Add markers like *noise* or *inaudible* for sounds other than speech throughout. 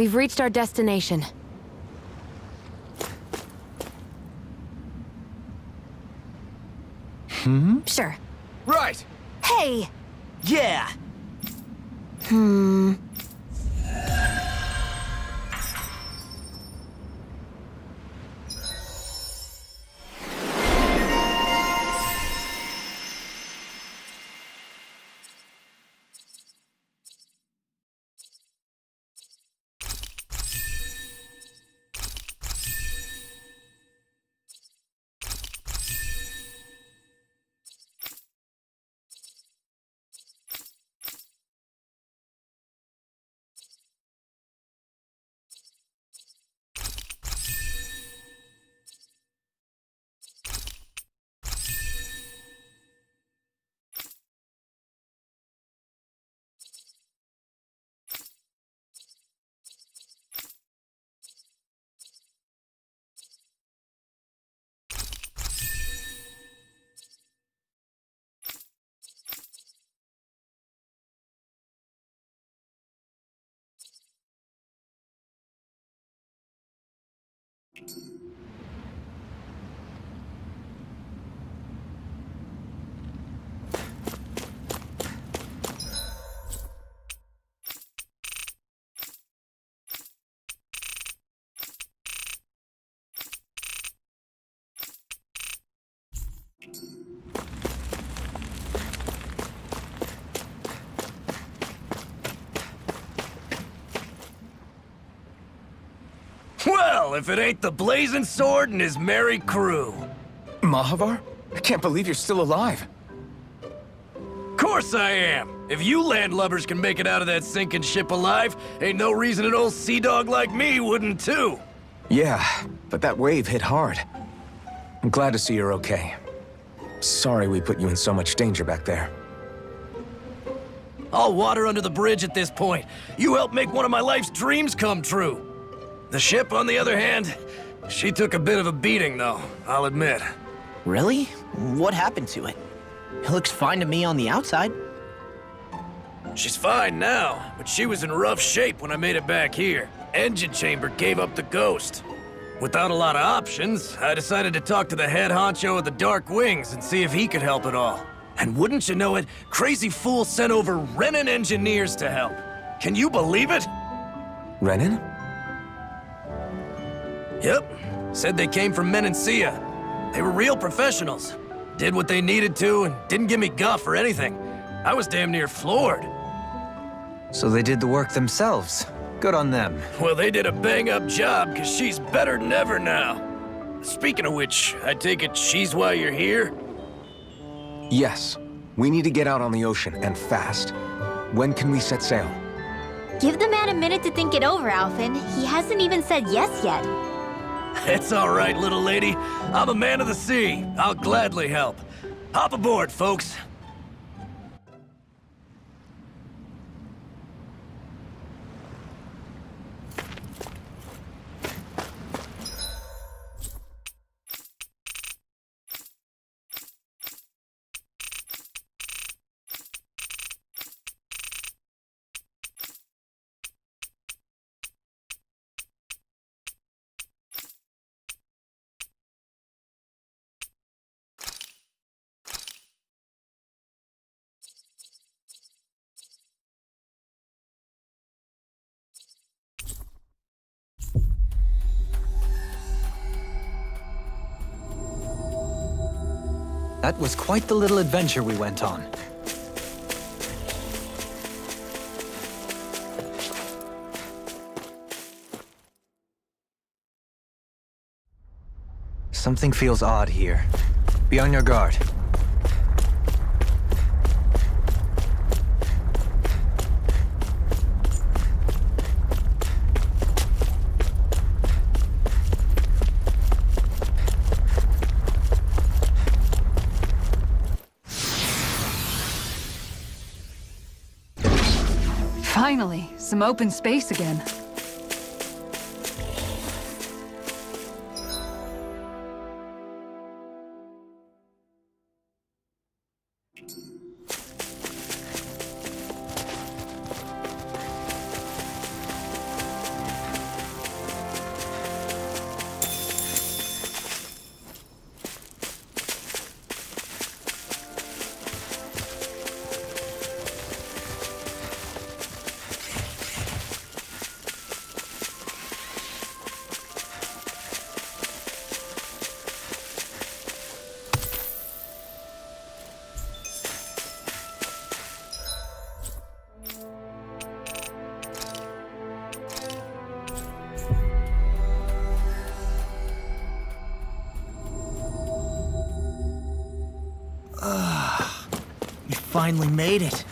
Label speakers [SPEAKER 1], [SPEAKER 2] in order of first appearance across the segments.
[SPEAKER 1] We've reached our destination.
[SPEAKER 2] Hmm?
[SPEAKER 1] Sure.
[SPEAKER 3] Right!
[SPEAKER 1] Hey!
[SPEAKER 3] Yeah!
[SPEAKER 1] Hmm... あ。
[SPEAKER 3] Well, if it ain't the Blazing Sword and his merry crew.
[SPEAKER 2] Mahavar? I can't believe you're still alive.
[SPEAKER 3] Course I am. If you landlubbers can make it out of that sinking ship alive, ain't no reason an old sea dog like me wouldn't too.
[SPEAKER 2] Yeah, but that wave hit hard. I'm glad to see you're okay. Sorry we put you in so much danger back there.
[SPEAKER 3] All water under the bridge at this point. You helped make one of my life's dreams come true. The ship, on the other hand, she took a bit of a beating, though, I'll admit.
[SPEAKER 4] Really? What happened to it? It looks fine to me on the outside.
[SPEAKER 3] She's fine now, but she was in rough shape when I made it back here. Engine chamber gave up the ghost. Without a lot of options, I decided to talk to the head honcho of the Dark Wings and see if he could help at all. And wouldn't you know it, Crazy Fool sent over Renan engineers to help. Can you believe it?
[SPEAKER 2] Renan?
[SPEAKER 3] Yep. Said they came from Menancia. They were real professionals. Did what they needed to and didn't give me guff or anything. I was damn near floored.
[SPEAKER 5] So they did the work themselves. Good on them.
[SPEAKER 3] Well, they did a bang-up job, because she's better than ever now. Speaking of which, I take it she's why you're here?
[SPEAKER 2] Yes. We need to get out on the ocean, and fast. When can we set sail?
[SPEAKER 6] Give the man a minute to think it over, Alphen. He hasn't even said yes yet.
[SPEAKER 3] It's all right, little lady. I'm a man of the sea. I'll gladly help. Hop aboard, folks.
[SPEAKER 5] That was quite the little adventure we went on. Something feels odd here. Be on your guard.
[SPEAKER 7] Finally, some open space again.
[SPEAKER 4] Finally made it.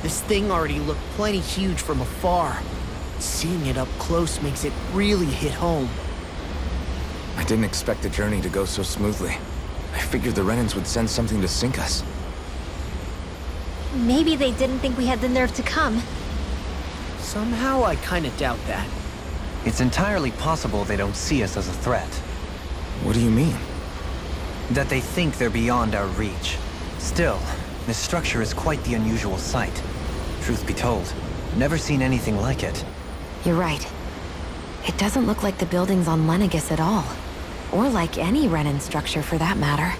[SPEAKER 4] This thing already looked plenty huge from afar. Seeing it up close makes it really hit home.
[SPEAKER 2] I didn't expect the journey to go so smoothly. I figured the Renans would send something to sink us.
[SPEAKER 6] Maybe they didn't think we had the nerve to come.
[SPEAKER 4] Somehow I kinda doubt that.
[SPEAKER 5] It's entirely possible they don't see us as a threat.
[SPEAKER 2] What do you mean?
[SPEAKER 5] That they think they're beyond our reach. Still, this structure is quite the unusual sight. Truth be told, never seen anything like it.
[SPEAKER 1] You're right. It doesn't look like the buildings on Lenegis at all. Or like any Renan structure for that matter.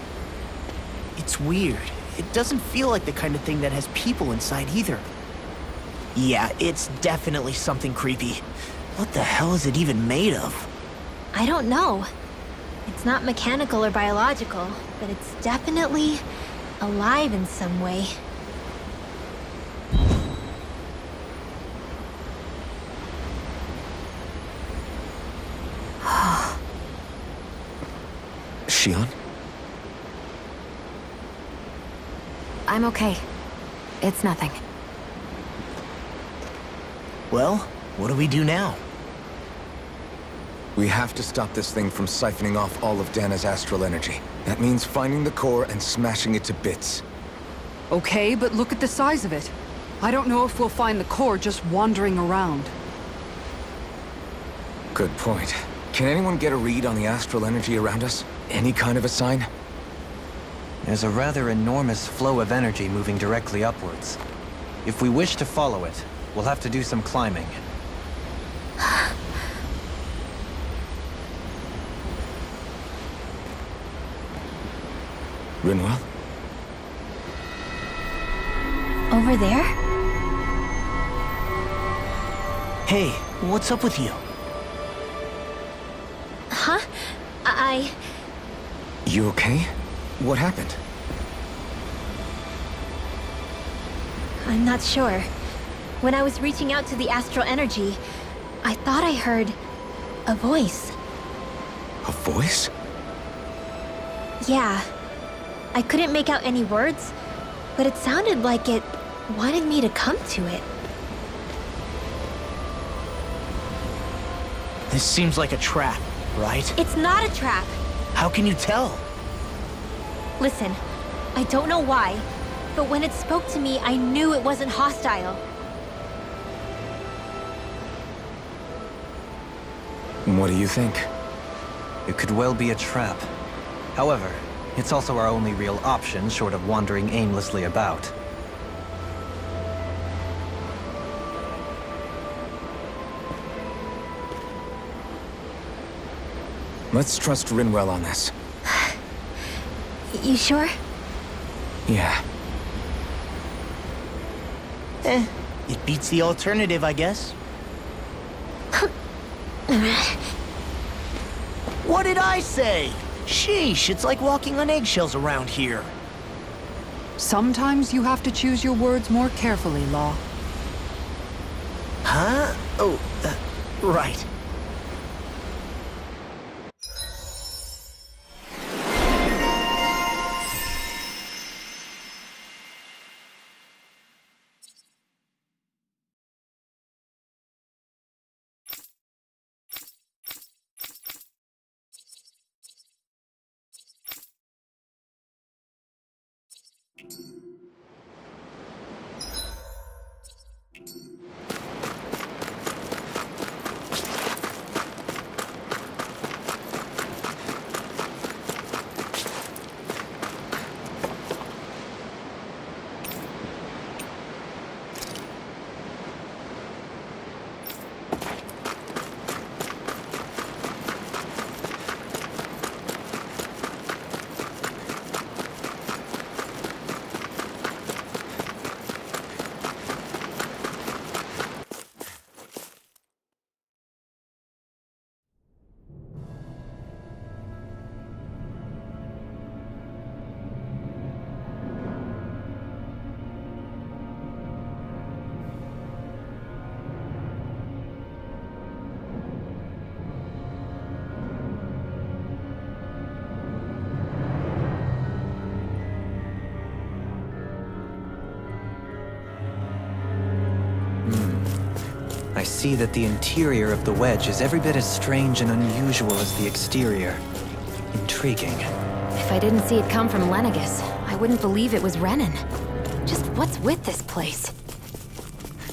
[SPEAKER 4] It's weird. It doesn't feel like the kind of thing that has people inside either. Yeah, it's definitely something creepy. What the hell is it even made of?
[SPEAKER 6] I don't know. It's not mechanical or biological, but it's definitely alive in some way.
[SPEAKER 2] Shionne?
[SPEAKER 1] I'm okay. It's nothing.
[SPEAKER 4] Well, what do we do now?
[SPEAKER 2] We have to stop this thing from siphoning off all of Dahna's astral energy. That means finding the core and smashing it to bits.
[SPEAKER 7] Okay, but look at the size of it. I don't know if we'll find the core just wandering around.
[SPEAKER 2] Good point. Can anyone get a read on the astral energy around us? Any kind of a sign?
[SPEAKER 5] There's a rather enormous flow of energy moving directly upwards. If we wish to follow it, we'll have to do some climbing. *sighs*
[SPEAKER 2] Rinwell?
[SPEAKER 6] Over there?
[SPEAKER 4] Hey, what's up with you?
[SPEAKER 2] You okay? What happened?
[SPEAKER 6] I'm not sure. When I was reaching out to the astral energy, I thought I heard... a voice.
[SPEAKER 2] A voice?
[SPEAKER 6] Yeah. I couldn't make out any words, but it sounded like it wanted me to come to it.
[SPEAKER 4] This seems like a trap, right?
[SPEAKER 6] It's not a trap.
[SPEAKER 4] How can you tell?
[SPEAKER 6] Listen, I don't know why, but when it spoke to me, I knew it wasn't hostile.
[SPEAKER 2] What do you think?
[SPEAKER 5] It could well be a trap. However, it's also our only real option short of wandering aimlessly about.
[SPEAKER 2] Let's trust Rinwell on this. *sighs*
[SPEAKER 6] You sure?
[SPEAKER 2] Yeah.
[SPEAKER 4] Eh, it beats the alternative, I guess. *sighs* what did I say? Sheesh, it's like walking on eggshells around here.
[SPEAKER 7] Sometimes you have to choose your words more carefully, Law.
[SPEAKER 4] Huh? Oh, uh, right.
[SPEAKER 5] See that the interior of the wedge is every bit as strange and unusual as the exterior. Intriguing.
[SPEAKER 1] If I didn't see it come from Lenegis, I wouldn't believe it was Renan. Just what's with this place?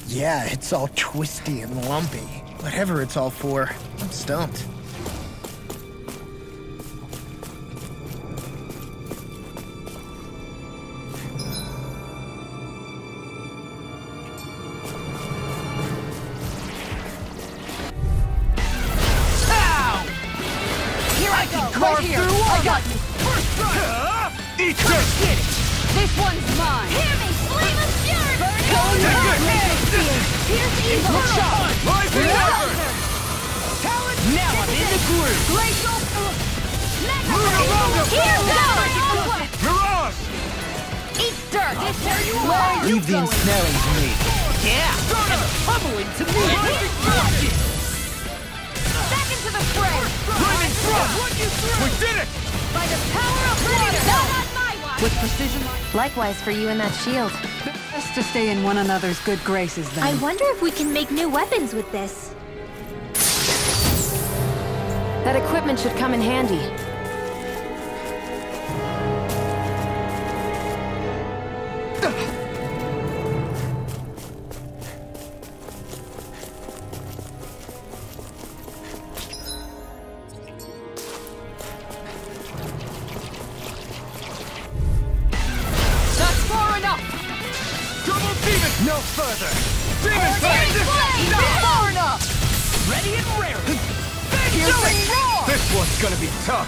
[SPEAKER 4] Yeah, it's all twisty and lumpy. Whatever it's all for, I'm stumped.
[SPEAKER 1] Shield.
[SPEAKER 7] Best to stay in one another's good graces then.
[SPEAKER 6] I wonder if we can make new weapons with this.
[SPEAKER 1] That equipment should come in handy.
[SPEAKER 7] No further! Demon
[SPEAKER 6] Fairy flame!
[SPEAKER 7] Not far enough! Ready and raring! Piercing roar!
[SPEAKER 2] This one's gonna be tough.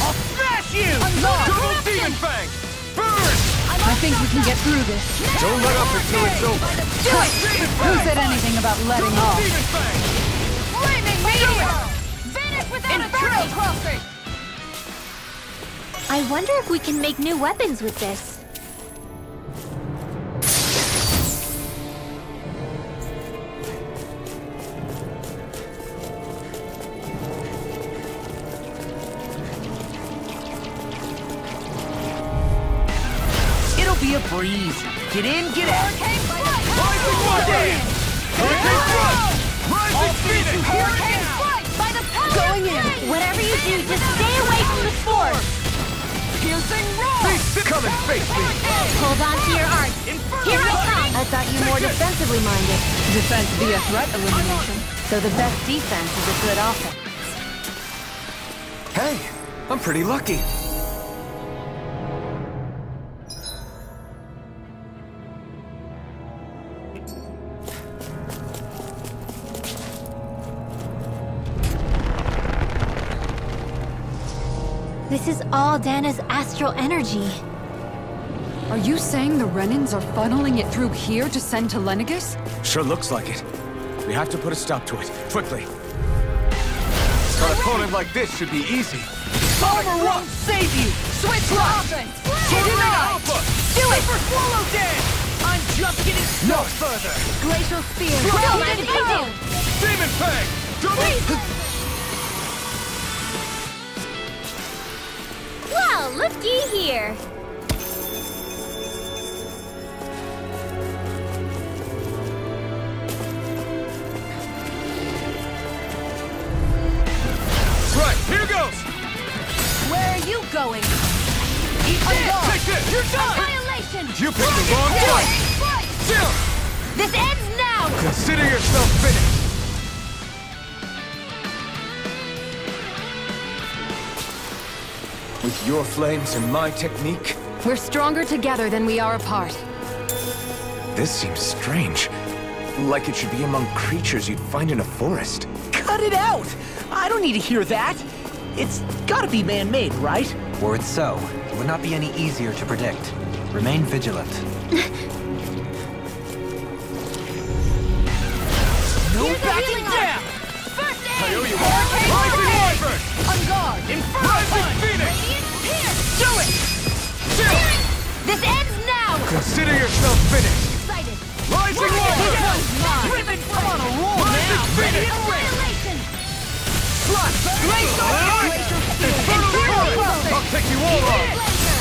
[SPEAKER 7] I'll smash you! Double demon fang! Burn! I think we can get through this.
[SPEAKER 2] Don't let up until it's over.
[SPEAKER 7] Do it! Who said anything about letting
[SPEAKER 2] Double
[SPEAKER 7] off?
[SPEAKER 2] demon fang!
[SPEAKER 6] Flaming meteor! Vanish without
[SPEAKER 7] Inferno
[SPEAKER 6] a crossing! I wonder if we can make new weapons with this.
[SPEAKER 4] Get in, get out.
[SPEAKER 7] Rising Guardian! Hurricane thrust! Rising Phoenix!
[SPEAKER 6] Hurricane strike! By the power
[SPEAKER 7] Going in.
[SPEAKER 6] Whatever you do, just stay away from the spores!
[SPEAKER 7] Piercing roar!
[SPEAKER 2] Come and face me.
[SPEAKER 6] Hold on to your art. Here I come!
[SPEAKER 1] I thought you more defensively minded.
[SPEAKER 7] Defense via threat elimination.
[SPEAKER 1] So the best defense is a good offense.
[SPEAKER 2] Hey, I'm pretty lucky.
[SPEAKER 6] Is all Dahna's astral energy.
[SPEAKER 7] Are you saying the Renans are funneling it through here to send to Lenegis?
[SPEAKER 2] Sure looks like it. We have to put a stop to it, quickly. An opponent like this should be easy.
[SPEAKER 7] Armor won't save you! Switch left!
[SPEAKER 2] Alpha!
[SPEAKER 7] Do it! Super Swallow Dance! I'm just getting
[SPEAKER 2] No further!
[SPEAKER 6] Glacial spear. Still let me do.
[SPEAKER 2] Demon
[SPEAKER 6] Well, looky here.
[SPEAKER 2] Right, here goes!
[SPEAKER 6] Where are you going?
[SPEAKER 2] Take this!
[SPEAKER 6] You're done! Annihilation!
[SPEAKER 2] You picked the wrong! Still,
[SPEAKER 6] This ends now!
[SPEAKER 2] consider yourself finished! With your flames and my technique,
[SPEAKER 1] We're stronger together than we are apart.
[SPEAKER 2] this seems strange. Like it should be among creatures you'd find in a forest.
[SPEAKER 4] Cut it out! I don't need to hear that. It's gotta be man-made, right?
[SPEAKER 5] Were it so, it would not be any easier to predict. Remain vigilant. *laughs*
[SPEAKER 2] consider yourself finished!
[SPEAKER 6] Excited!
[SPEAKER 2] Rising Wyvern!
[SPEAKER 4] Ribbon on a roll now!
[SPEAKER 2] Phoenix!
[SPEAKER 6] Annihilation!
[SPEAKER 4] Glacial
[SPEAKER 2] Infernal Torrent! I'll take you all on!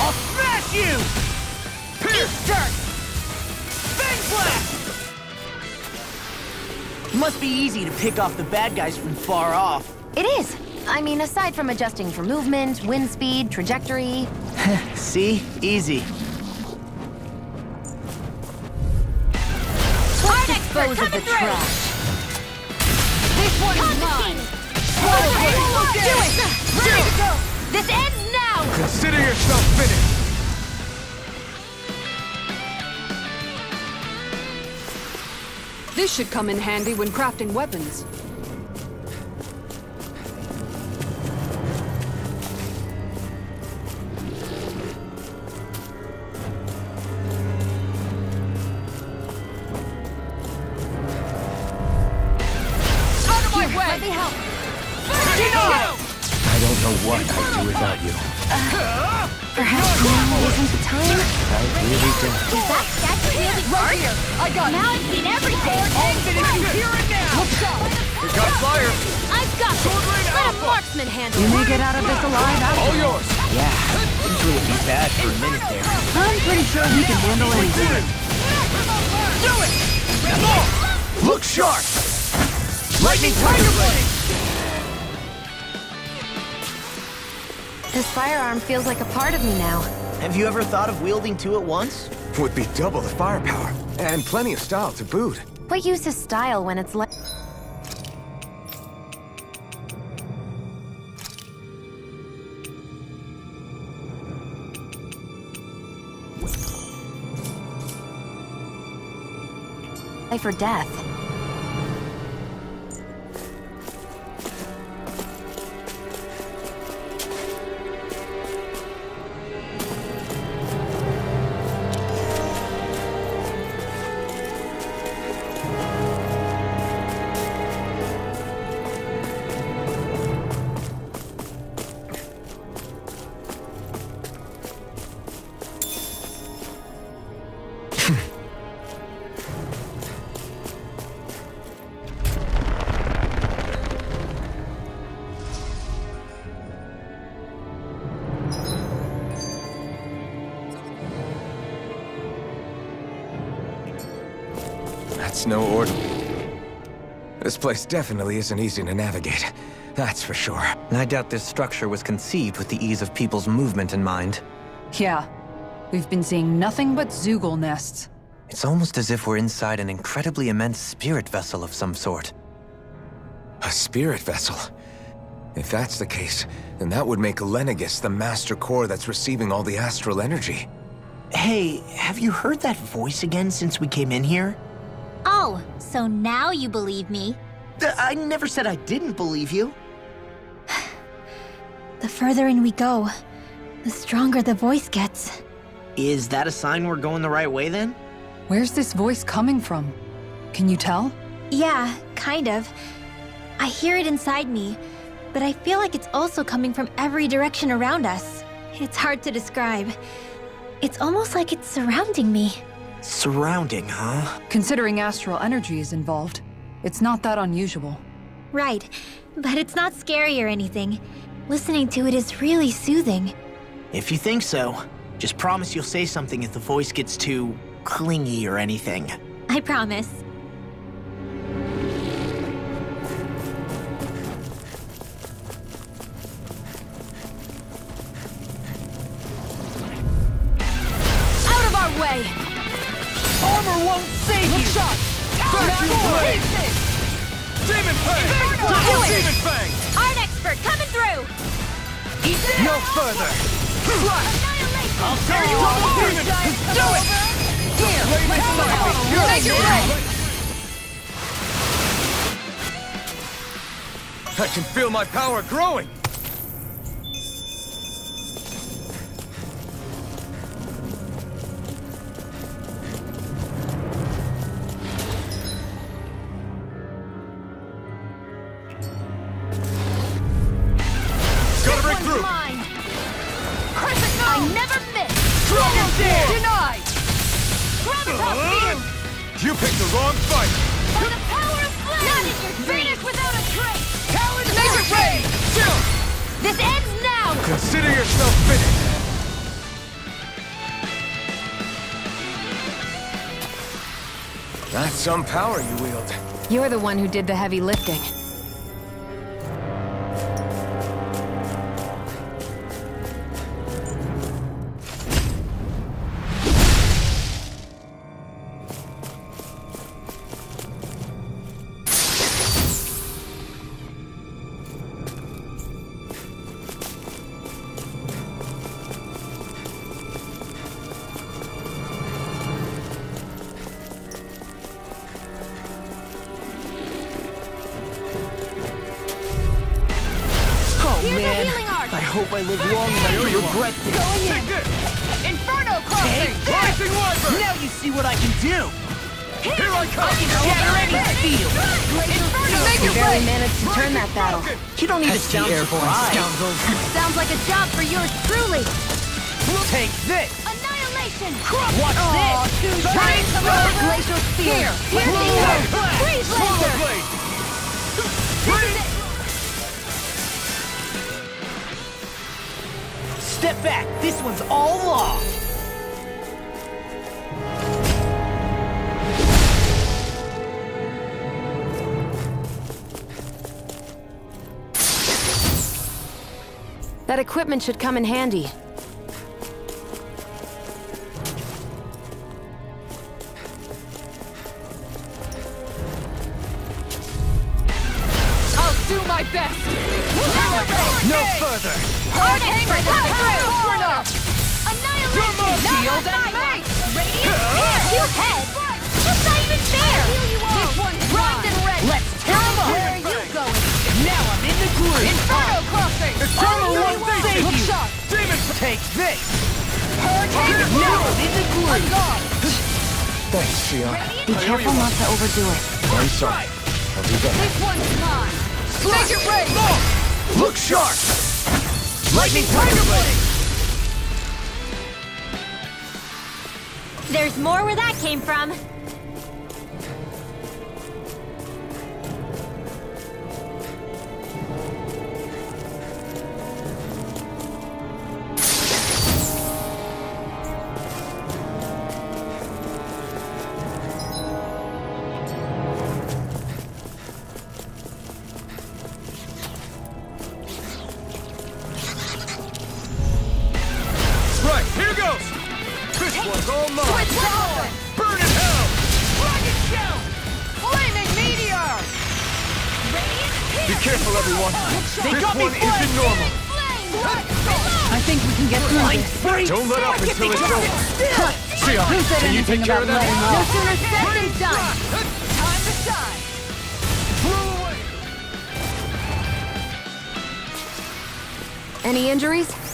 [SPEAKER 4] I'll smash you!
[SPEAKER 2] Pierce!
[SPEAKER 6] Dirt!
[SPEAKER 4] Fang blast! It must be easy to pick off the bad guys from far off.
[SPEAKER 1] It is. I mean, aside from adjusting for movement, wind speed, trajectory. *laughs*
[SPEAKER 4] See? Easy.
[SPEAKER 1] Dispose of the trash.
[SPEAKER 7] This one's mine.
[SPEAKER 1] Do it! Ready to go! This ends now!
[SPEAKER 2] Consider yourself finished!
[SPEAKER 7] This should come in handy when crafting weapons.
[SPEAKER 4] Thought of wielding two at once?
[SPEAKER 2] Would be double the firepower, and plenty of style to boot.
[SPEAKER 1] What use is style when it's like... Life or death.
[SPEAKER 2] That's no order. This place definitely isn't easy to navigate. That's for sure.
[SPEAKER 5] I doubt this structure was conceived with the ease of people's movement in mind.
[SPEAKER 8] Yeah. We've been seeing nothing but zeugle nests.
[SPEAKER 5] It's almost as if we're inside an incredibly immense spirit vessel of some sort.
[SPEAKER 2] A spirit vessel. If that's the case, then that would make Lenegis the master core that's receiving all the astral energy.
[SPEAKER 4] Hey, have you heard that voice again since we came in here?
[SPEAKER 6] Oh, so now you believe me.
[SPEAKER 4] I never said I didn't believe you. *sighs*
[SPEAKER 6] The further in we go, the stronger the voice gets.
[SPEAKER 4] Is that a sign we're going the right way then?
[SPEAKER 8] Where's this voice coming from? Can you tell?
[SPEAKER 6] Yeah, kind of. I hear it inside me, but I feel like it's also coming from every direction around us. It's hard to describe. It's almost like it's surrounding me.
[SPEAKER 4] Surrounding, huh?
[SPEAKER 8] Considering astral energy is involved, it's not that unusual.
[SPEAKER 6] Right, but it's not scary or anything. Listening to it is really soothing.
[SPEAKER 4] If you think so, just promise you'll say something if the voice gets too clingy or anything.
[SPEAKER 6] I promise.
[SPEAKER 2] Demon Fang! Double! Demon Fang!
[SPEAKER 6] Art expert coming through!
[SPEAKER 2] No further!
[SPEAKER 7] I'll tear you apart! Do it! Here! Make it right!
[SPEAKER 2] I can feel my power growing!
[SPEAKER 7] Power
[SPEAKER 2] you wield.
[SPEAKER 8] You're the one who did the heavy lifting.
[SPEAKER 4] Step back. This one's all law.
[SPEAKER 8] That equipment should come in handy. Overdo it.
[SPEAKER 2] I'm sorry. I'll do better.
[SPEAKER 9] This one's mine. Make it rain.
[SPEAKER 4] Look sharp. Lightning tiger blade.
[SPEAKER 7] There's more where that came from.
[SPEAKER 10] Think we can get through this.
[SPEAKER 4] Freeze.
[SPEAKER 2] Don't let up until it's over! Shia,
[SPEAKER 10] Who said
[SPEAKER 2] can you take care of that?
[SPEAKER 7] No sooner said than done.
[SPEAKER 9] Time to shine.
[SPEAKER 8] Any injuries?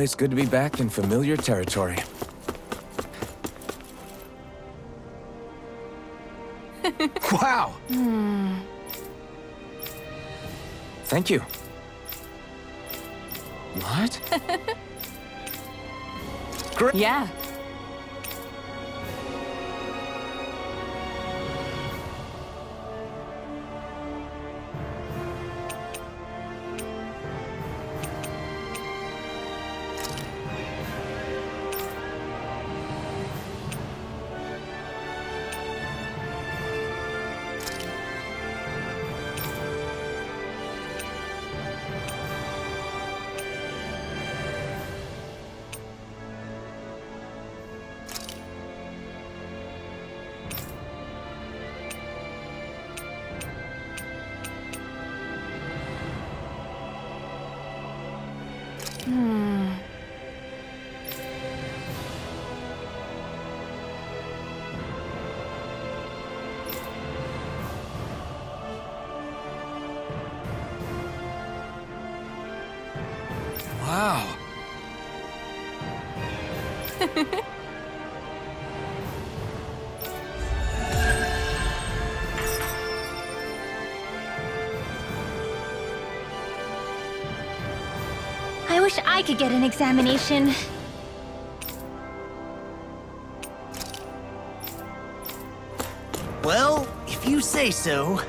[SPEAKER 2] Always good to be back in familiar territory. *laughs* wow! Thank you. What? *laughs* Great.
[SPEAKER 10] Yeah.
[SPEAKER 6] I could get an examination.
[SPEAKER 4] Well, if you say so.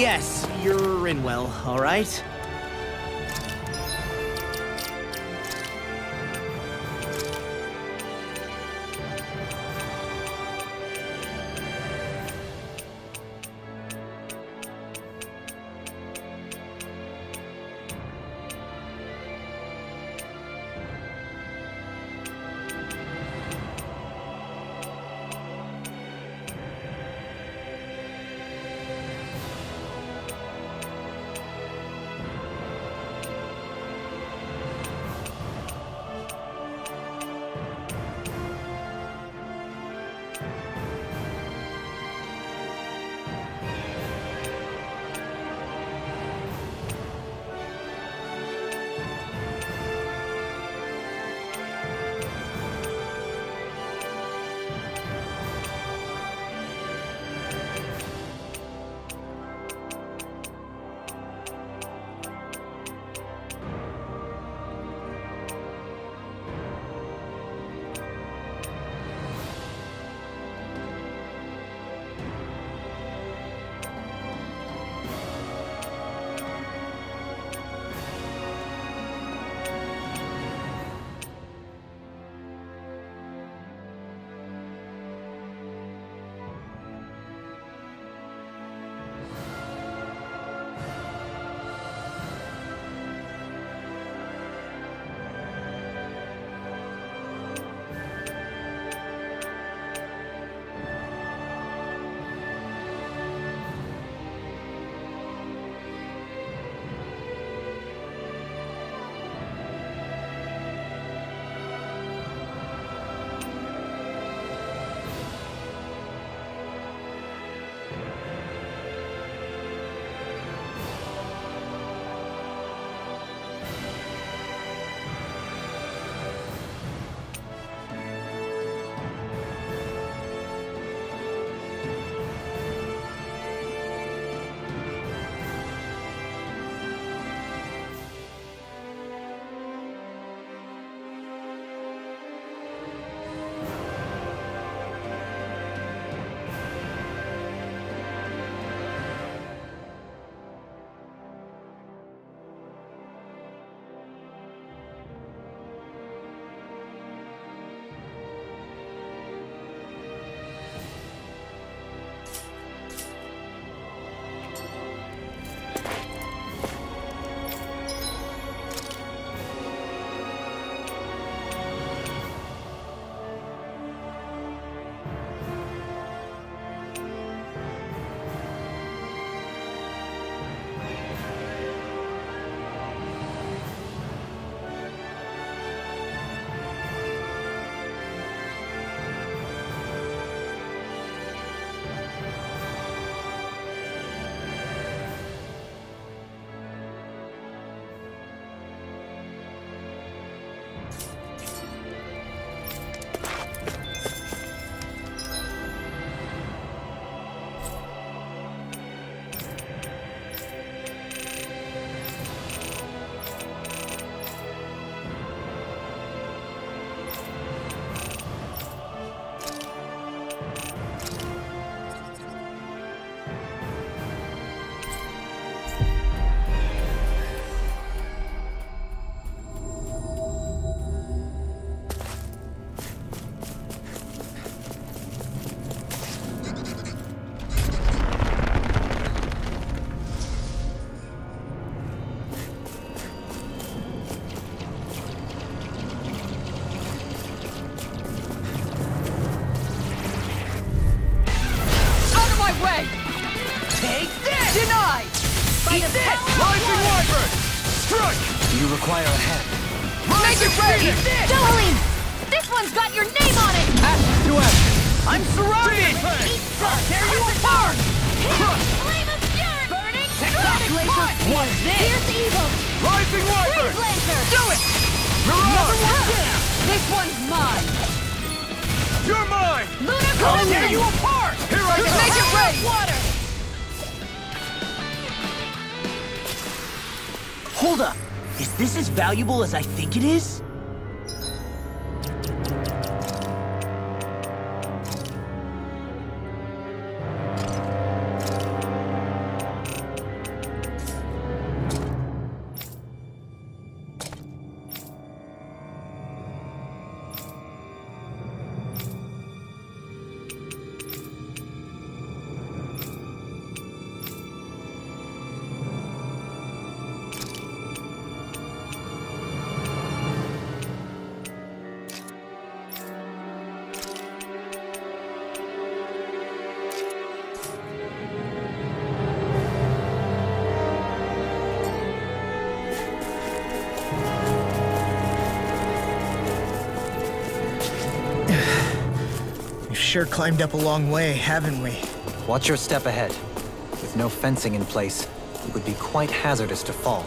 [SPEAKER 4] Yes, you're in well, alright?
[SPEAKER 6] You
[SPEAKER 7] This one's mine!
[SPEAKER 3] You're mine!
[SPEAKER 6] Lunar
[SPEAKER 3] I'll
[SPEAKER 6] Collision!
[SPEAKER 3] tear you apart! Here I go!
[SPEAKER 7] Make it ah! ready!
[SPEAKER 6] Water!
[SPEAKER 4] Hold up! Is this as valuable as I think it is? Sure climbed up a long way, haven't we?
[SPEAKER 5] Watch your step ahead. With no fencing in place, it would be quite hazardous to fall.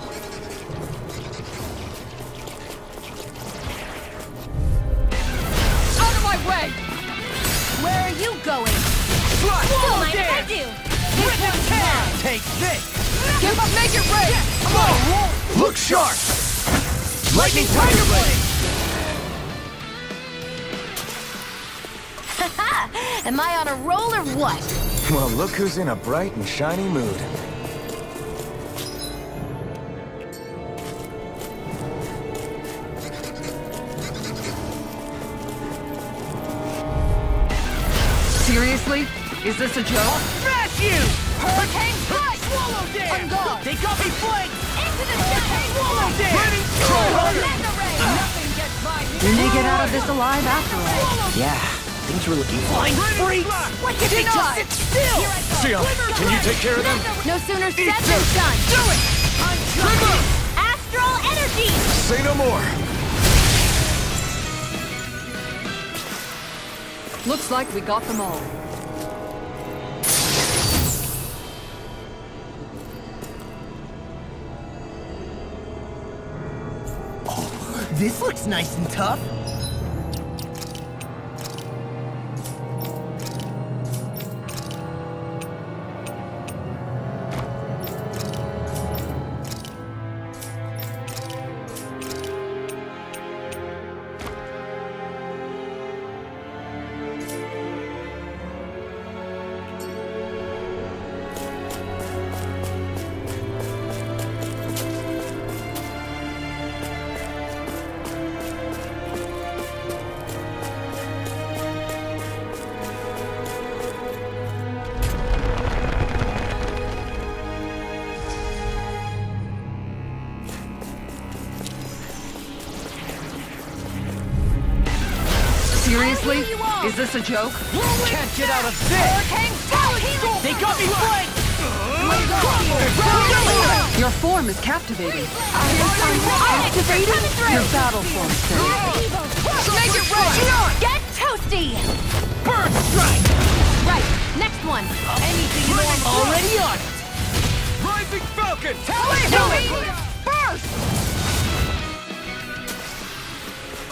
[SPEAKER 7] Out of my way!
[SPEAKER 6] Where are you going?
[SPEAKER 7] Don't
[SPEAKER 6] Don't mind if do!
[SPEAKER 7] This one's mine!
[SPEAKER 3] Take this!
[SPEAKER 7] Give up, make it ready! Come on!
[SPEAKER 3] Look sharp! Lightning Tiger Blade!
[SPEAKER 6] Am I on a roll or what?
[SPEAKER 2] Well, look who's in a bright and shiny mood.
[SPEAKER 8] Seriously? Is this a joke?
[SPEAKER 4] Smash you!
[SPEAKER 7] Hurricane strike!
[SPEAKER 4] Swallow
[SPEAKER 7] On
[SPEAKER 4] dare!
[SPEAKER 7] guard!
[SPEAKER 4] They got me flanked!
[SPEAKER 6] Into the shadows!
[SPEAKER 4] Swallow dare!
[SPEAKER 3] Try harder!
[SPEAKER 6] Mega
[SPEAKER 7] Nothing gets by me!
[SPEAKER 8] We may get out of this alive after all.
[SPEAKER 4] Yeah, things were looking fine. Freaks!
[SPEAKER 6] Why can't they just sit still? Go!
[SPEAKER 3] Can you take care of them?
[SPEAKER 6] No sooner said than done!
[SPEAKER 4] Do it!
[SPEAKER 6] I'm trying! Astral energy!
[SPEAKER 2] Say no more.
[SPEAKER 8] Looks like we got them all.
[SPEAKER 4] This looks nice and tough.
[SPEAKER 8] This a joke?
[SPEAKER 4] Can't get out of this!
[SPEAKER 6] Hurricane Talon!
[SPEAKER 4] They got me flanked!
[SPEAKER 8] Your form is captivating.
[SPEAKER 6] Activated?
[SPEAKER 8] Your battle form, sir.
[SPEAKER 6] Make it ready! Get toasty!
[SPEAKER 4] Bird strike!
[SPEAKER 6] Right, next one. Anything you want.
[SPEAKER 4] Already on it!
[SPEAKER 3] Rising Falcon!
[SPEAKER 6] Do it!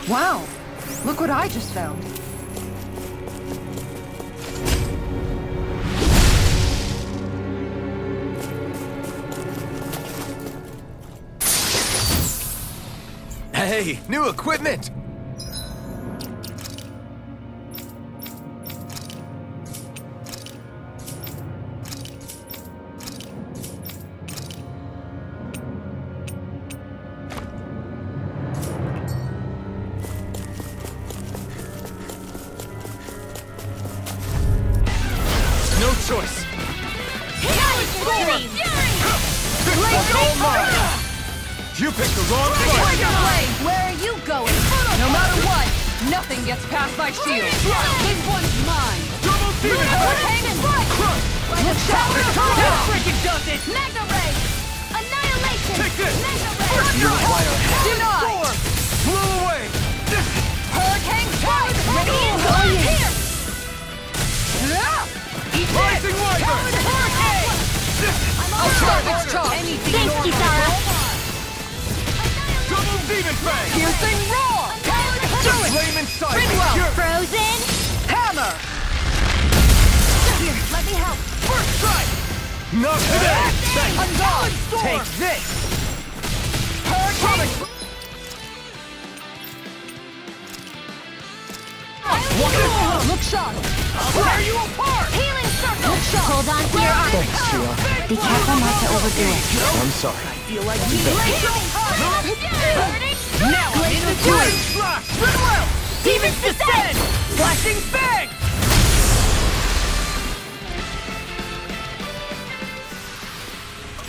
[SPEAKER 8] Wow. Look what I just found.
[SPEAKER 2] Hey, new equipment!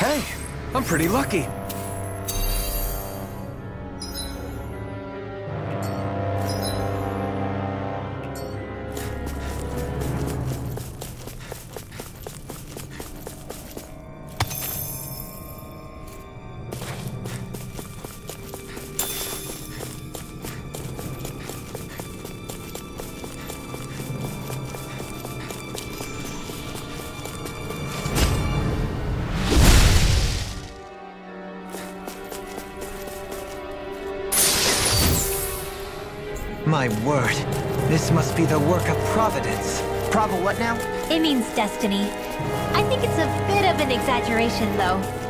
[SPEAKER 2] Hey, I'm pretty lucky.
[SPEAKER 5] My word. This must be the work of Providence.
[SPEAKER 4] Prova what now?
[SPEAKER 8] It means destiny. I think it's a bit of an exaggeration, though.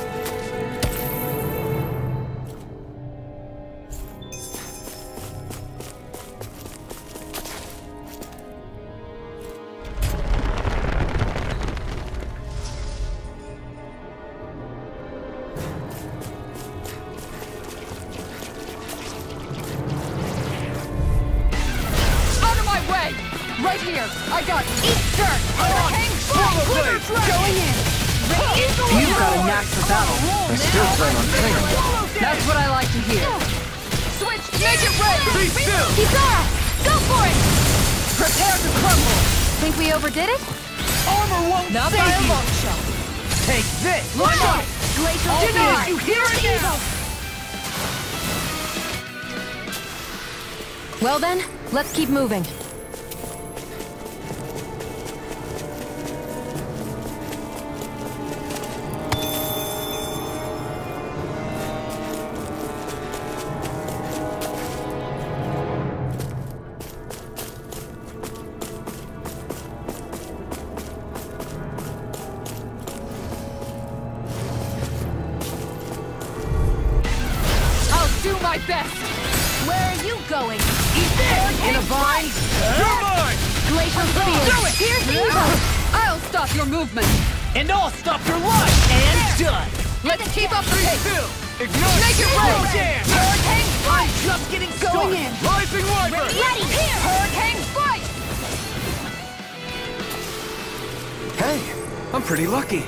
[SPEAKER 6] rest.
[SPEAKER 8] Where are you going?
[SPEAKER 6] Eat this! In a vine?
[SPEAKER 7] You're mine!
[SPEAKER 8] Glacial spear!
[SPEAKER 6] Here's
[SPEAKER 8] the evil!
[SPEAKER 6] I'll stop your movement!
[SPEAKER 4] And I'll stop your life! And there. done!
[SPEAKER 6] Let's keep up the pace!
[SPEAKER 7] Ignite
[SPEAKER 6] Make it
[SPEAKER 7] roll!
[SPEAKER 6] Hurricane
[SPEAKER 4] Fight!
[SPEAKER 6] I'm
[SPEAKER 4] just getting
[SPEAKER 6] Going
[SPEAKER 4] started!
[SPEAKER 6] in!
[SPEAKER 7] Rising Wiper!
[SPEAKER 6] Ready, ready! Here! Hurricane Fight!
[SPEAKER 2] Hey! I'm pretty lucky!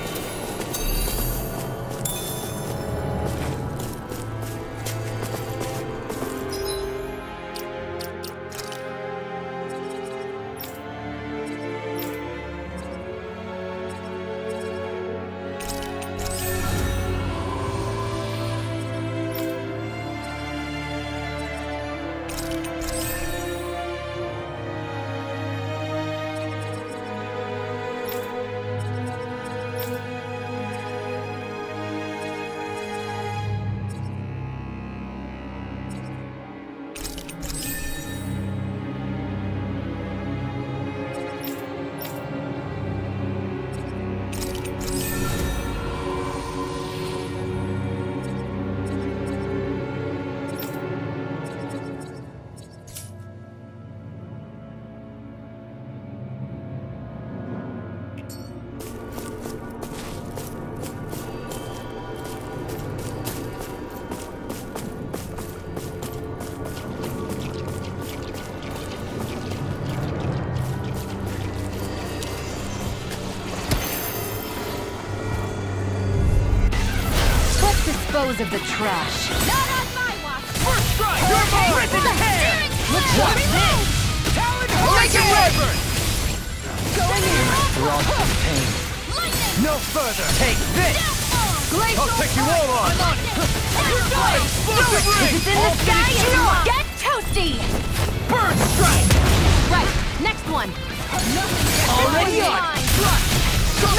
[SPEAKER 11] Dispose of the trash.
[SPEAKER 8] Not on my watch!
[SPEAKER 7] First strike!
[SPEAKER 6] This!
[SPEAKER 7] Talon
[SPEAKER 6] Going in!
[SPEAKER 5] Pain. Lightning.
[SPEAKER 4] No further! Take this!
[SPEAKER 7] Glacial
[SPEAKER 3] I'll take you all on!
[SPEAKER 7] on You're
[SPEAKER 6] in the sky Get toasty!
[SPEAKER 7] Burn strike!
[SPEAKER 1] Right, next one!
[SPEAKER 7] Already on!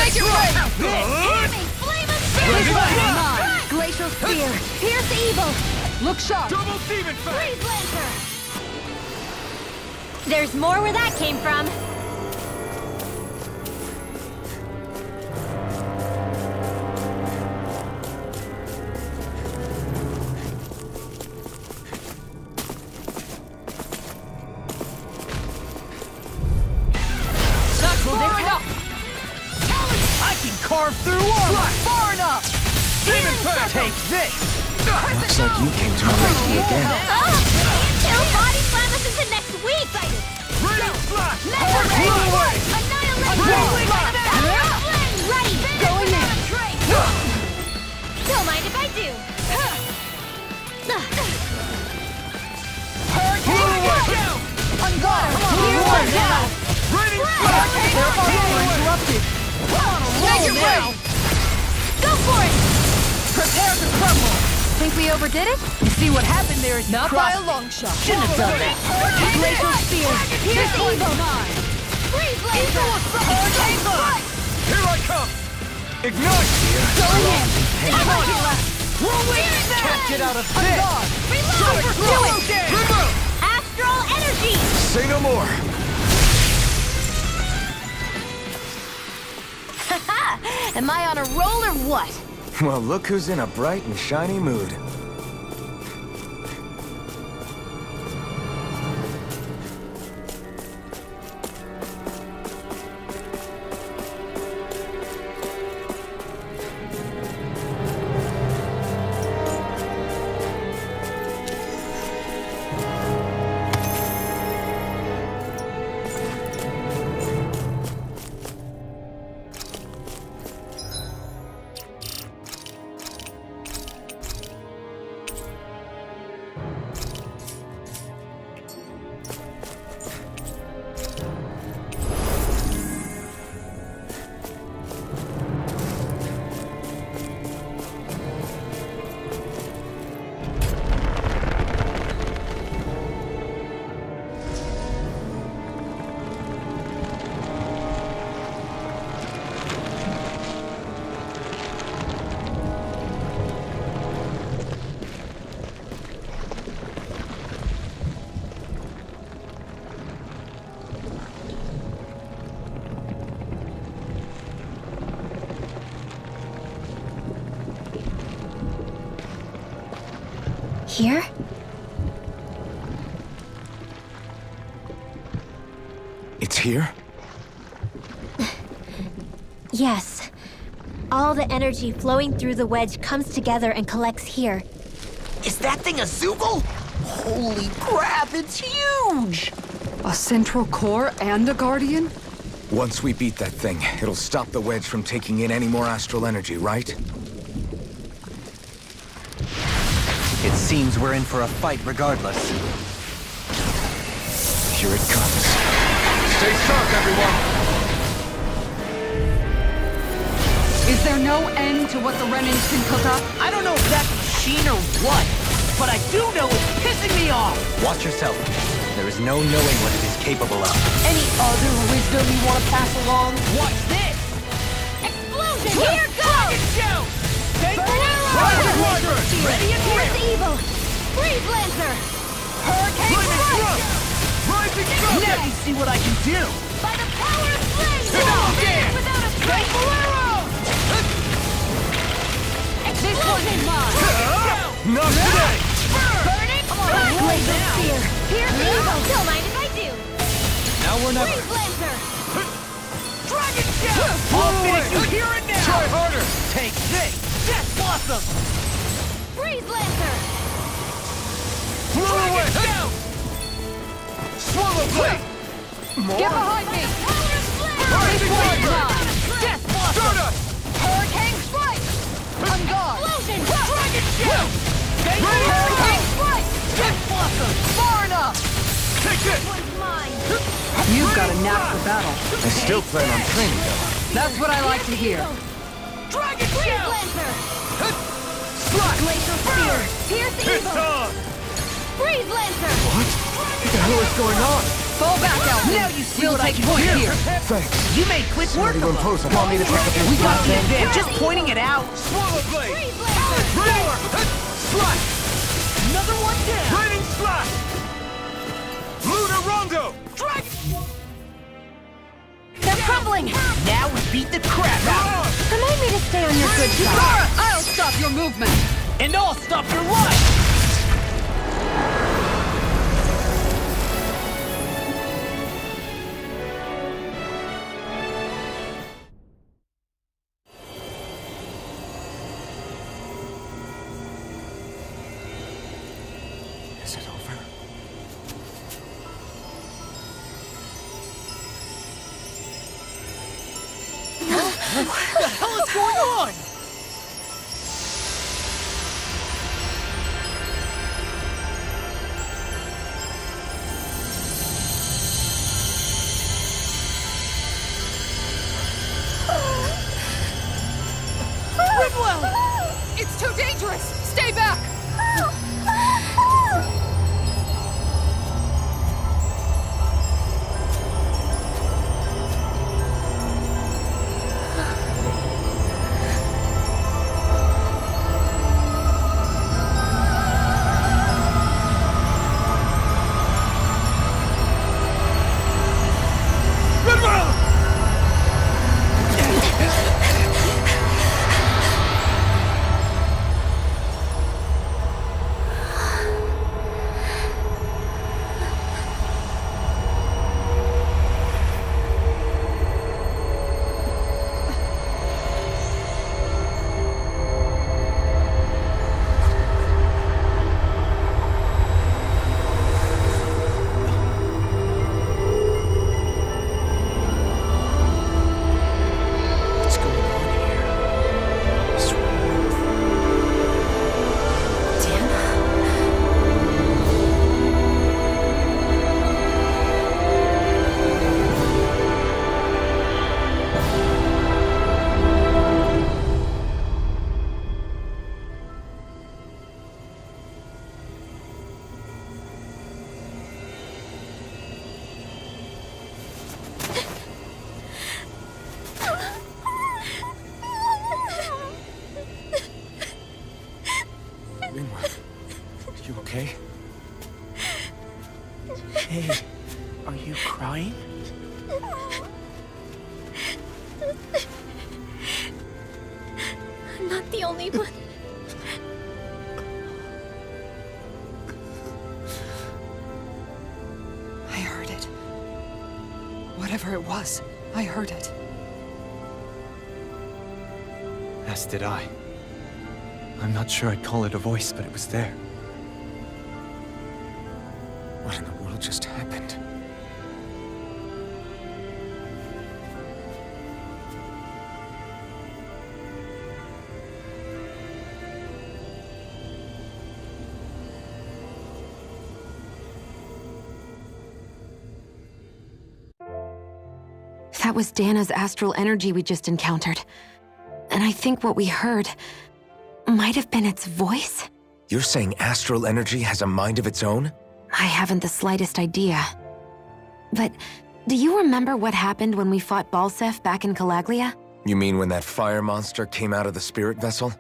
[SPEAKER 7] Make it right!
[SPEAKER 6] Enemy flame of Glacial spear! Pierce evil!
[SPEAKER 8] Look sharp.
[SPEAKER 3] Double demon fang!
[SPEAKER 6] Freeze lancer! There's more where that came from.
[SPEAKER 2] No more. *laughs*
[SPEAKER 1] Am I on a roll or what?
[SPEAKER 2] Well, look who's in a bright and shiny mood.
[SPEAKER 6] Energy flowing through the wedge comes together and collects here.
[SPEAKER 4] Is that thing a zeugle? Holy crap, it's huge!
[SPEAKER 8] A central core and a guardian?
[SPEAKER 2] Once we beat that thing, it'll stop the wedge from taking in any more astral energy, right?
[SPEAKER 5] It seems we're in for a fight regardless.
[SPEAKER 2] Here it comes.
[SPEAKER 3] Stay sharp, everyone!
[SPEAKER 8] Is there no end to what the Renans can cook up?
[SPEAKER 4] I don't know if that's machine or what, but I do know it's pissing me off!
[SPEAKER 5] Watch yourself. There is no knowing what it is capable of.
[SPEAKER 4] Any other wisdom you want to pass along? Watch this!
[SPEAKER 6] Explosion! Here goes!
[SPEAKER 4] Shoot! Take
[SPEAKER 6] Burn arrow!
[SPEAKER 3] Rocket Launcher!
[SPEAKER 4] Ready and
[SPEAKER 6] Here's evil! Freeze Lancer!
[SPEAKER 4] Hurricane strike!
[SPEAKER 3] Rising Rocket!
[SPEAKER 4] Now you see what I can do!
[SPEAKER 6] By the power of flame!
[SPEAKER 3] Double
[SPEAKER 6] Without a strike!
[SPEAKER 7] This one's mine!
[SPEAKER 3] Not today!
[SPEAKER 6] Burn it! Glacial spear! Here's evil! Don't mind if I do!
[SPEAKER 3] Now we're never.
[SPEAKER 6] Freeze Lancer!
[SPEAKER 4] Dragon Shell! I'll finish you here and now!
[SPEAKER 3] Try harder!
[SPEAKER 4] Take this! Death Blossom!
[SPEAKER 6] Freeze Lancer!
[SPEAKER 3] Blow away!
[SPEAKER 4] Shout!
[SPEAKER 3] Swallow blade!
[SPEAKER 8] Get behind me!
[SPEAKER 6] Of!
[SPEAKER 3] Rising Viper!
[SPEAKER 4] Death Blossom!
[SPEAKER 3] Stardust!
[SPEAKER 7] Hurricane strike! On guard!
[SPEAKER 6] Explosion!
[SPEAKER 4] Dragon Shell! Take
[SPEAKER 3] Ready?
[SPEAKER 4] Hurricane strike! Death Blossom!
[SPEAKER 7] Far enough!
[SPEAKER 3] Take this!
[SPEAKER 6] One's mine!
[SPEAKER 8] You've got a knack for battle.
[SPEAKER 2] I still plan on training, though.
[SPEAKER 8] That's what I like to hear.
[SPEAKER 4] Dragon
[SPEAKER 6] Freeze
[SPEAKER 4] Shell!
[SPEAKER 6] Lancer!
[SPEAKER 7] Glacial Spear! Pierce Evil! Freeze Lancer!
[SPEAKER 2] What the hell is going on?
[SPEAKER 8] Fall back, Alpha.
[SPEAKER 4] Now you see
[SPEAKER 8] we'll
[SPEAKER 4] what I
[SPEAKER 8] take
[SPEAKER 4] can
[SPEAKER 8] point
[SPEAKER 4] do.
[SPEAKER 8] here.
[SPEAKER 2] Thanks.
[SPEAKER 4] You made quick work
[SPEAKER 2] Ready to
[SPEAKER 4] of
[SPEAKER 2] impose
[SPEAKER 4] them.
[SPEAKER 2] upon me to pick up your
[SPEAKER 4] We got the
[SPEAKER 2] slack.
[SPEAKER 4] advantage. Just pointing it out.
[SPEAKER 3] Swallow blade!
[SPEAKER 7] Freeze Lancer!
[SPEAKER 3] Slash!
[SPEAKER 4] Another one down.
[SPEAKER 3] Lightning slash! Lunar Rondo! Dragon!
[SPEAKER 7] They're crumbling!
[SPEAKER 4] Now we beat the crap out.
[SPEAKER 7] Remind me to stay on your good side.
[SPEAKER 8] Kara, I'll stop your movement.
[SPEAKER 4] And I'll stop your life.
[SPEAKER 5] Did I. I'm not sure I'd call it a voice, but it was there.
[SPEAKER 2] What in the world just happened?
[SPEAKER 1] That was Dahna's astral energy we just encountered. And I think what we heard might have been its voice?
[SPEAKER 2] You're saying astral energy has a mind of its own?
[SPEAKER 1] I haven't the slightest idea. But do you remember what happened when we fought Balseph back in Calaglia?
[SPEAKER 2] You mean when that fire monster came out of the spirit vessel?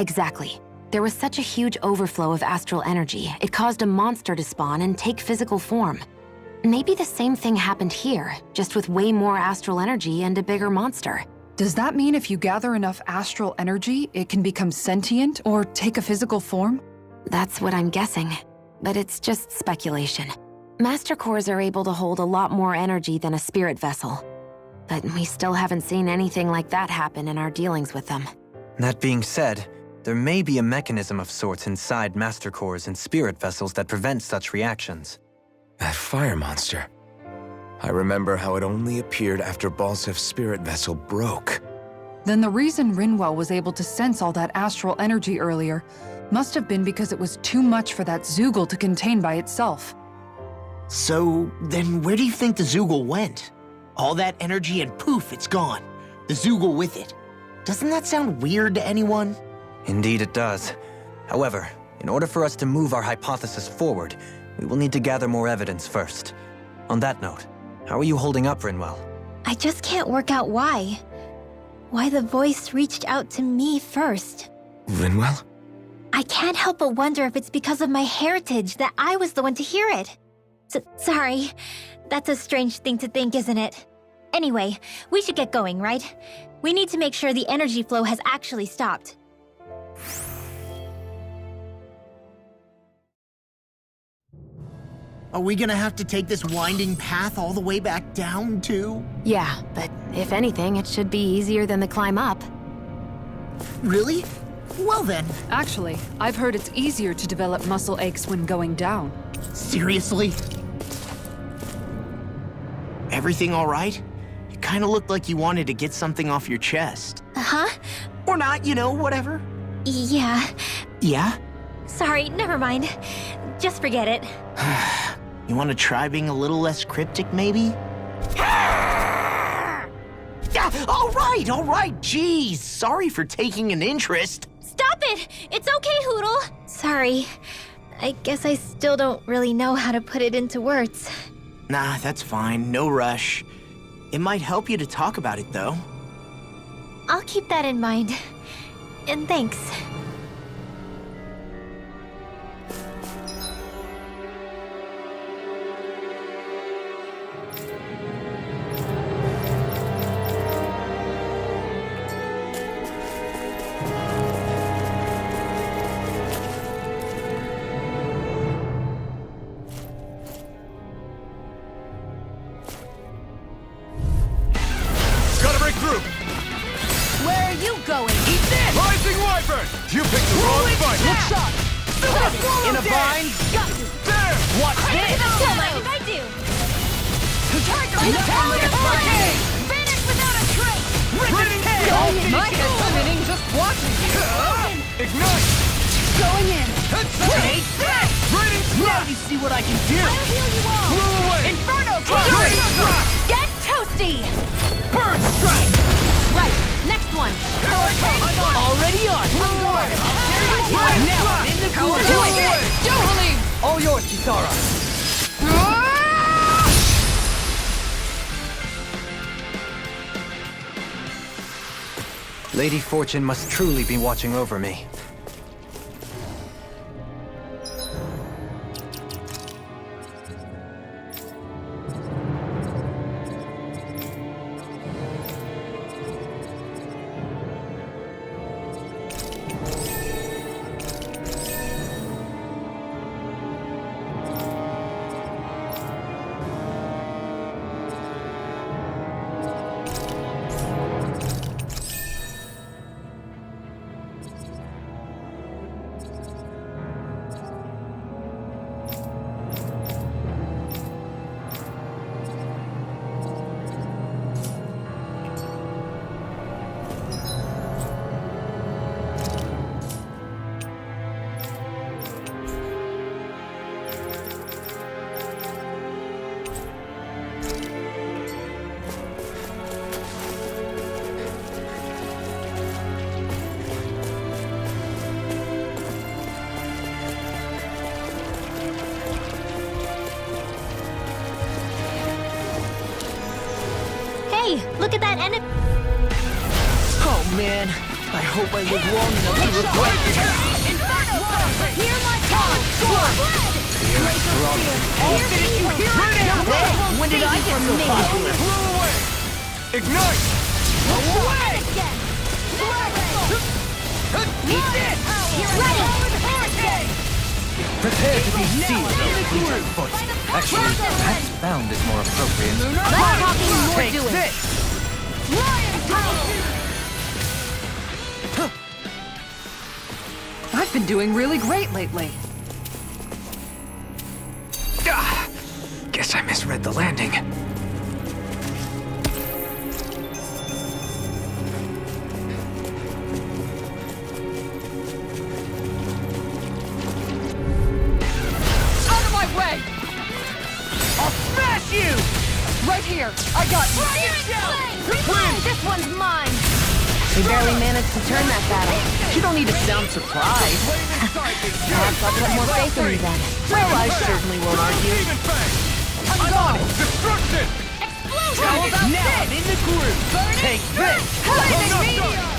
[SPEAKER 1] Exactly. There was such a huge overflow of astral energy, it caused a monster to spawn and take physical form. Maybe the same thing happened here, just with way more astral energy and a bigger monster.
[SPEAKER 8] Does that mean if you gather enough astral energy, it can become sentient or take a physical form?
[SPEAKER 1] That's what I'm guessing. But it's just speculation. Master cores are able to hold a lot more energy than a spirit vessel. But we still haven't seen anything like that happen in our dealings with them.
[SPEAKER 5] That being said, there may be a mechanism of sorts inside Master Cores and Spirit Vessels that prevents such reactions.
[SPEAKER 2] That fire monster. I remember how it only appeared after Balseph's spirit vessel broke.
[SPEAKER 8] Then the reason Rinwell was able to sense all that astral energy earlier must have been because it was too much for that zeugle to contain by itself.
[SPEAKER 4] So, then where do you think the zeugle went? All that energy and poof, it's gone. The zeugle with it. Doesn't that sound weird to anyone?
[SPEAKER 5] Indeed it does. However, in order for us to move our hypothesis forward, we will need to gather more evidence first. On that note, how are you holding up, Rinwell?
[SPEAKER 6] I just can't work out why. Why the voice reached out to me first.
[SPEAKER 2] Rinwell?
[SPEAKER 6] I can't help but wonder if it's because of my heritage that I was the one to hear it. S sorry. That's a strange thing to think, isn't it? Anyway, we should get going, right? We need to make sure the energy flow has actually stopped.
[SPEAKER 4] Are we gonna have to take this winding path all the way back down, too?
[SPEAKER 1] Yeah, but if anything, it should be easier than the climb up.
[SPEAKER 4] Really? Well then,
[SPEAKER 8] Actually, I've heard it's easier to develop muscle aches when going down.
[SPEAKER 4] seriously? Everything all right? You kinda looked like you wanted to get something off your chest.
[SPEAKER 6] Uh huh?
[SPEAKER 4] Or not, you know, whatever.
[SPEAKER 6] Yeah.
[SPEAKER 4] Yeah?
[SPEAKER 6] Sorry, never mind. Just forget it. *sighs* *sighs* *sighs*
[SPEAKER 4] You wanna try being a little less cryptic, maybe? Yeah, all right, all right, jeez. Sorry for taking an interest.
[SPEAKER 6] Stop it! It's okay, Hootle! Sorry. I guess I still don't really know how to put it into words.
[SPEAKER 4] Nah, that's fine, no rush. It might help you to talk about it, though.
[SPEAKER 6] I'll keep that in mind. And thanks.
[SPEAKER 5] Fortune must truly be watching over me.
[SPEAKER 6] Look at that enemy.
[SPEAKER 4] Oh man, I hope I live long enough to regret this.
[SPEAKER 7] Inferno Cloud! Hear my call!
[SPEAKER 4] I'll finish you here and now! When did I get so popular?
[SPEAKER 2] Blew away! Ignite!
[SPEAKER 7] Away! Again!
[SPEAKER 4] Eat this!
[SPEAKER 5] Prepare to be sealed, Fleet Foot. Actually, perhaps bound is more appropriate.
[SPEAKER 1] Less talking, more
[SPEAKER 4] Take
[SPEAKER 1] doing.
[SPEAKER 4] this!
[SPEAKER 8] I've been doing really great lately.
[SPEAKER 1] Turn that battle.
[SPEAKER 4] You don't need to sound surprised.
[SPEAKER 1] Perhaps I'll put more faith in you then.
[SPEAKER 4] Well, I certainly won't argue.
[SPEAKER 8] I'm gone!
[SPEAKER 6] Destruction!
[SPEAKER 8] How about
[SPEAKER 4] Now I'm in the groove. Take this.
[SPEAKER 8] Lightning meteor!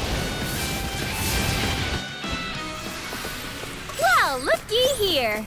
[SPEAKER 7] Well, looky here.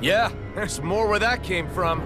[SPEAKER 2] Yeah, there's more where that came from.